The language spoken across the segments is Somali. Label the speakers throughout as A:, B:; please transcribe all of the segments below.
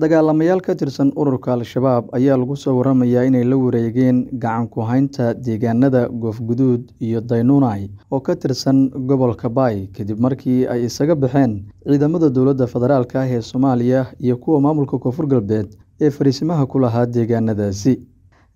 A: Dagaalamayaal ka tirsan ururka Al-shabaab ayaa lagu soo waramayaa inay la wareegeen gacan ku haynta deegaanada Goofguduud iyo Daynuunay oo ka tirsan gobolka Bay kadib markii ay isaga baxeen ciidamada dowladda federaalk ah ee Soomaaliya iyo kuwa maamulka Koonfur Galbeed ee fariisimaha ku lahaa deegaanadaasi.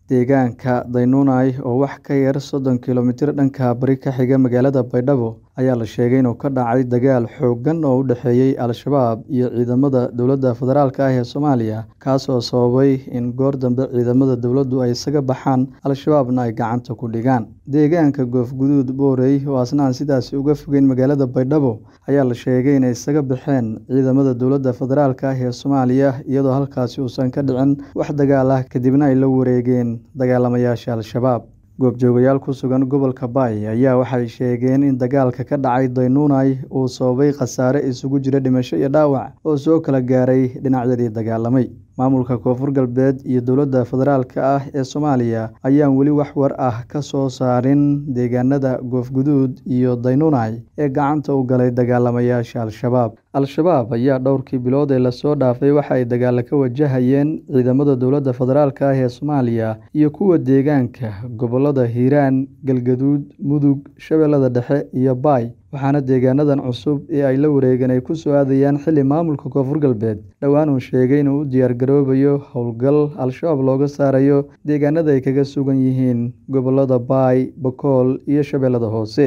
A: Deegaanka Daynuunay oo wax ka yar soddon kiiloomitir dhanka bari ka xiga magaalada Baydhabo ayaa la sheegay inuu ka dhacay dagaal xooggan oo u dhexeeyay Al-shabaab iyo ciidamada dowladda federaalk ah ee Soomaaliya kaas oo sababay in goor dambe ciidamada dowladdu ay isaga baxaan Al-shabaabna ay gacanta ku dhigaan. Deegaanka Goofguduud Boorey oo asna aan sidaasi uga fogeyn magaalada Baydhabo ayaa la sheegay inay isaga baxeen ciidamada dowladda federaalk ah ee Soomaaliya iyadoo halkaasi uusan ka dhicin wax dagaal ah kadibna ay la wareegeen dagaalamayaasha Al-shabaab. Goobjoogayaal ku sugan gobolka Bay ayaa waxay sheegeen in dagaalka ka dhacay Daynuunay uu sababay khasaare isugu jira dhimasho iyo dhaawac oo soo kala gaaray dhinacyadii dagaalamay. Maamulka Koonfur Galbeed iyo dowladda federaalk ah ee Soomaaliya ayaan weli wax war ah ka soo saarin deegaanada Goofguduud iyo Daynuunay ee gacanta u galay dagaalamayaasha Al-shabaab. Al-shabaab ayaa dhowrkii bilood ee la soo dhaafay waxa ay dagaalo ka wajahayeen ciidamada dowladda federaalk ah ee Soomaaliya iyo kuwa deegaanka gobollada Hiiraan, Galgaduud, Mudug, Shabeellada Dhexe iyo Bay waxaana deegaanadan cusub ee ay la wareegeen ay ku soo aadayaan xilli maamulka Koonfur Galbeed dhowaan uu sheegay inuu u diyaar garoobayo howlgal Al-shabaab looga saarayo deegaanada ay kaga sugan yihiin gobollada Bay, Bakool iyo Shabeellada Hoose.